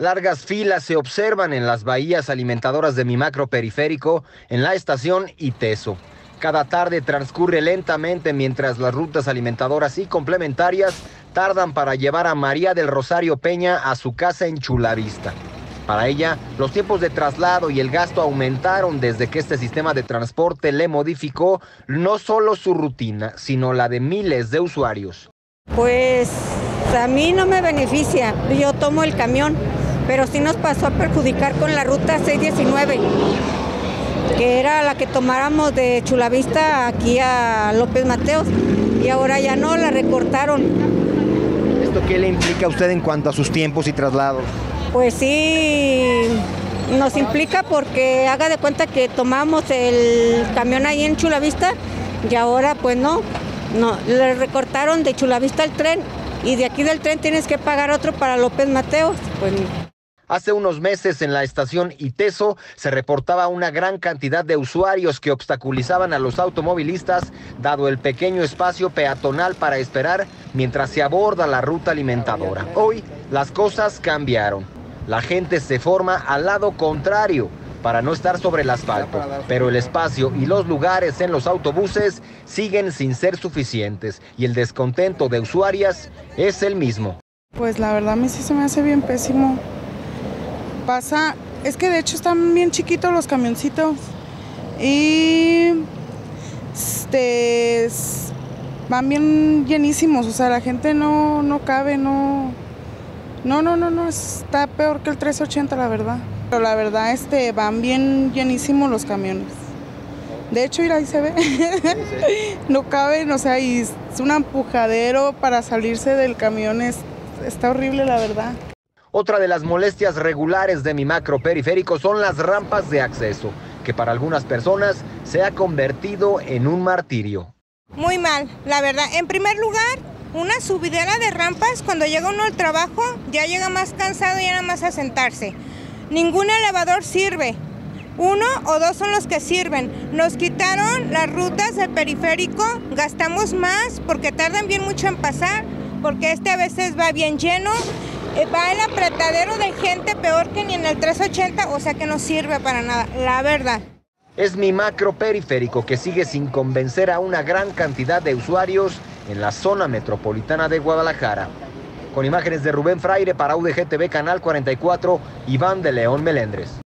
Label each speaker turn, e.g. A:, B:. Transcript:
A: Largas filas se observan en las bahías alimentadoras de mi macro periférico en la estación Iteso. Cada tarde transcurre lentamente mientras las rutas alimentadoras y complementarias tardan para llevar a María del Rosario Peña a su casa en Chulavista. Para ella, los tiempos de traslado y el gasto aumentaron desde que este sistema de transporte le modificó no solo su rutina, sino la de miles de usuarios.
B: Pues a mí no me beneficia, yo tomo el camión pero sí nos pasó a perjudicar con la ruta 619, que era la que tomáramos de Chulavista aquí a López Mateos, y ahora ya no, la recortaron.
A: ¿Esto qué le implica a usted en cuanto a sus tiempos y traslados?
B: Pues sí, nos implica porque haga de cuenta que tomamos el camión ahí en Chulavista y ahora pues no, no, le recortaron de Chulavista el tren y de aquí del tren tienes que pagar otro para López Mateos. Pues
A: Hace unos meses en la estación Iteso se reportaba una gran cantidad de usuarios que obstaculizaban a los automovilistas dado el pequeño espacio peatonal para esperar mientras se aborda la ruta alimentadora. Hoy las cosas cambiaron. La gente se forma al lado contrario para no estar sobre el asfalto, pero el espacio y los lugares en los autobuses siguen sin ser suficientes y el descontento de usuarias es el mismo.
C: Pues la verdad a mí sí se me hace bien pésimo pasa es que de hecho están bien chiquitos los camioncitos y este, van bien llenísimos, o sea, la gente no, no cabe, no, no, no, no, no, está peor que el 380 la verdad. Pero la verdad este, van bien llenísimos los camiones. De hecho, ir ahí se ve, no caben, o sea, y es un empujadero para salirse del camión, está horrible la verdad.
A: Otra de las molestias regulares de mi macro periférico son las rampas de acceso, que para algunas personas se ha convertido en un martirio.
D: Muy mal, la verdad. En primer lugar, una subidera de rampas, cuando llega uno al trabajo, ya llega más cansado y nada más a sentarse. Ningún elevador sirve. Uno o dos son los que sirven. Nos quitaron las rutas del periférico, gastamos más porque tardan bien mucho en pasar, porque este a veces va bien lleno va el apretadero de gente peor que ni en el 380, o sea que no sirve para nada, la verdad.
A: Es mi macro periférico que sigue sin convencer a una gran cantidad de usuarios en la zona metropolitana de Guadalajara. Con imágenes de Rubén Fraire para UDGTV Canal 44, Iván de León Melendres.